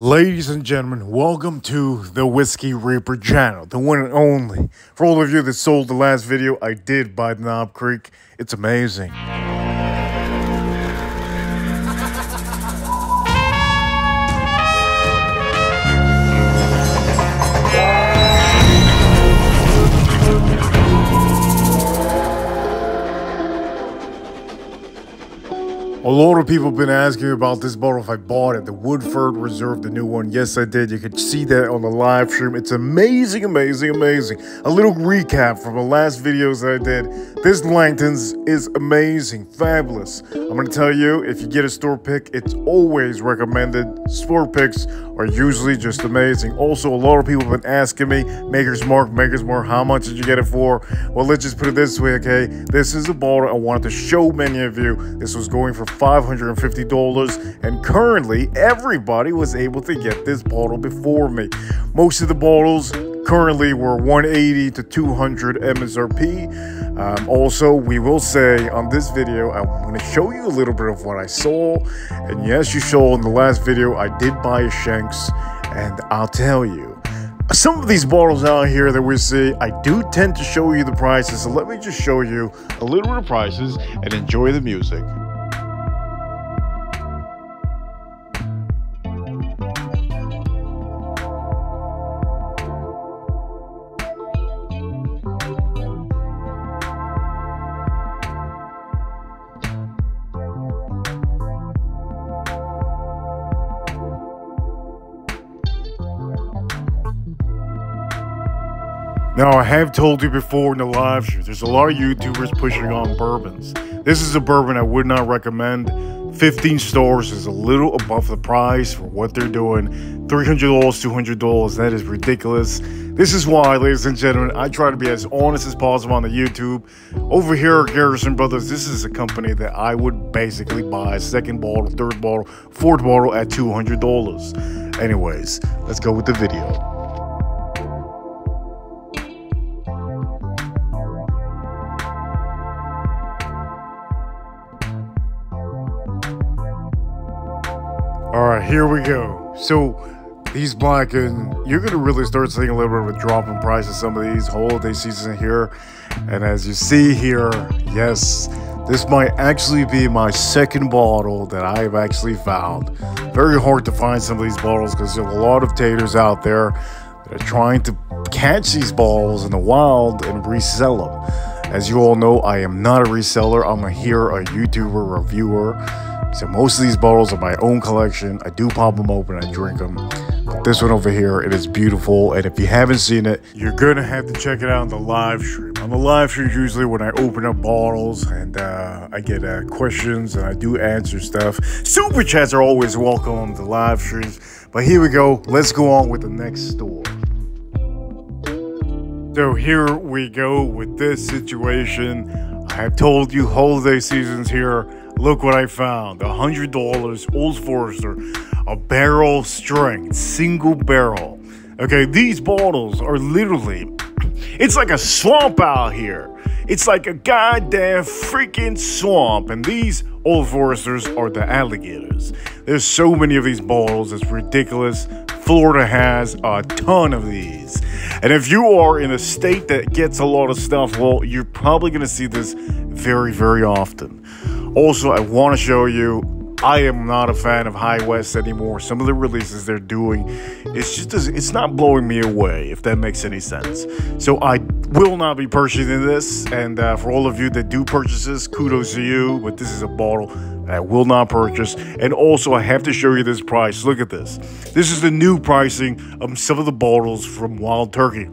Ladies and gentlemen, welcome to the Whiskey Reaper channel, the one and only. For all of you that sold the last video, I did buy the Knob Creek. It's amazing. A lot of people have been asking about this bottle if I bought it. The Woodford Reserve, the new one. Yes, I did. You could see that on the live stream. It's amazing, amazing, amazing. A little recap from the last videos that I did. This Blanton's is amazing, fabulous. I'm going to tell you, if you get a store pick, it's always recommended. Store picks are usually just amazing. Also, a lot of people have been asking me, Maker's Mark, Maker's Mark, how much did you get it for? Well, let's just put it this way, okay? This is a bottle I wanted to show many of you. This was going for $550 and currently everybody was able to get this bottle before me. Most of the bottles currently were 180 to 200 MSRP. Um, also, we will say on this video, I'm going to show you a little bit of what I saw. And yes, you saw in the last video, I did buy a Shanks, and I'll tell you, some of these bottles out here that we see, I do tend to show you the prices. So let me just show you a little bit of prices and enjoy the music. Now, I have told you before in the live stream, there's a lot of YouTubers pushing on bourbons. This is a bourbon I would not recommend. 15 stars is a little above the price for what they're doing. $300, $200, that is ridiculous. This is why, ladies and gentlemen, I try to be as honest as possible on the YouTube. Over here Garrison Brothers, this is a company that I would basically buy a second bottle, third bottle, fourth bottle at $200. Anyways, let's go with the video. All right, here we go. So these black and you're gonna really start seeing a little bit of a drop in price of some of these holiday season here. And as you see here, yes, this might actually be my second bottle that I've actually found. Very hard to find some of these bottles because there's a lot of taters out there that are trying to catch these bottles in the wild and resell them. As you all know, I am not a reseller. I'm a here a YouTuber reviewer. So most of these bottles are my own collection. I do pop them open, I drink them. But this one over here, it is beautiful. And if you haven't seen it, you're gonna have to check it out on the live stream. On the live stream, usually when I open up bottles and uh, I get uh, questions and I do answer stuff. Super chats are always welcome on the live streams. But here we go. Let's go on with the next store. So here we go with this situation. I have told you holiday season's here. Look what I found. $100 Old Forester, a barrel strength, single barrel. Okay, these bottles are literally, it's like a swamp out here. It's like a goddamn freaking swamp. And these Old Foresters are the alligators. There's so many of these bottles, it's ridiculous. Florida has a ton of these. And if you are in a state that gets a lot of stuff, well, you're probably going to see this very, very often. Also, I want to show you I am not a fan of High West anymore. Some of the releases they're doing, it's just it's not blowing me away. If that makes any sense. So I will not be purchasing this. And uh, for all of you that do purchase this, kudos to you. But this is a bottle I will not purchase. And also, I have to show you this price. Look at this. This is the new pricing of some of the bottles from Wild Turkey.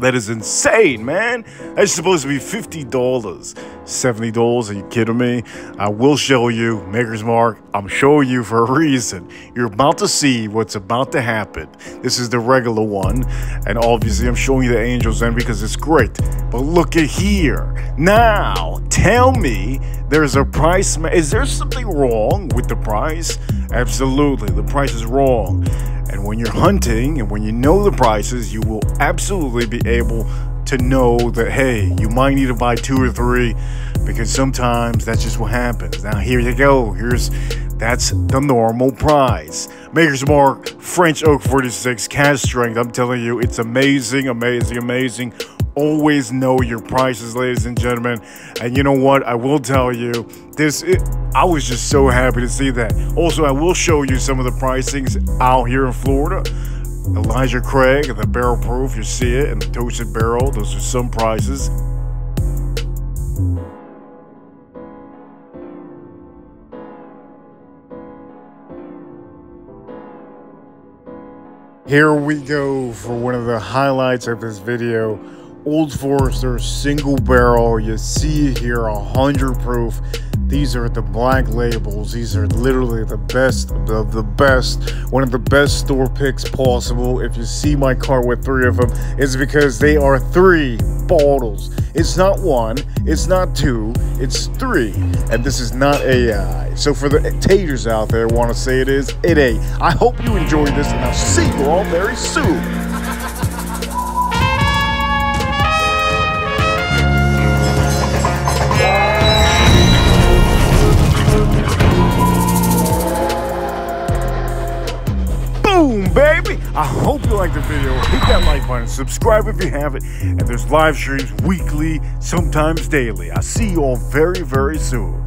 That is insane, man. That's supposed to be $50, $70. Are you kidding me? I will show you, Maker's Mark. I'm showing you for a reason. You're about to see what's about to happen. This is the regular one. And obviously, I'm showing you the Angel's Envy because it's great. But look at here. Now, tell me there's a price. Is there something wrong with the price? Absolutely. The price is wrong. And when you're hunting and when you know the prices, you will absolutely be able to know that, hey, you might need to buy two or three because sometimes that's just what happens. Now, here you go. Here's That's the normal price. Maker's Mark, French Oak 46, cask strength. I'm telling you, it's amazing, amazing, amazing. Always know your prices, ladies and gentlemen. And you know what? I will tell you, this it, I was just so happy to see that. Also, I will show you some of the pricings out here in Florida. Elijah Craig, the barrel proof, you see it, and the toasted barrel. Those are some prices. Here we go for one of the highlights of this video. Old Forester single barrel. You see here, 100 proof. These are the black labels. These are literally the best of the best. One of the best store picks possible. If you see my car with three of them, it's because they are three bottles. It's not one, it's not two, it's three. And this is not AI. So for the taters out there want to say it is, it ain't. I hope you enjoyed this and I'll see you all very soon. I hope you liked the video. Hit that like button, subscribe if you haven't, and there's live streams weekly, sometimes daily. I'll see you all very, very soon.